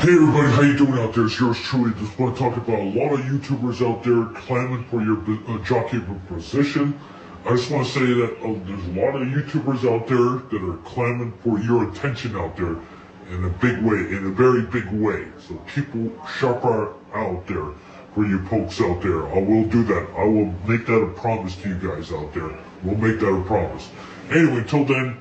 Hey everybody, how you doing out there? It's yours truly. Just want to talk about a lot of YouTubers out there clamoring for your uh, jockey position. I just want to say that uh, there's a lot of YouTubers out there that are clamoring for your attention out there in a big way, in a very big way. So keep sharper out there for you folks out there. I will do that. I will make that a promise to you guys out there. We'll make that a promise. Anyway, till then,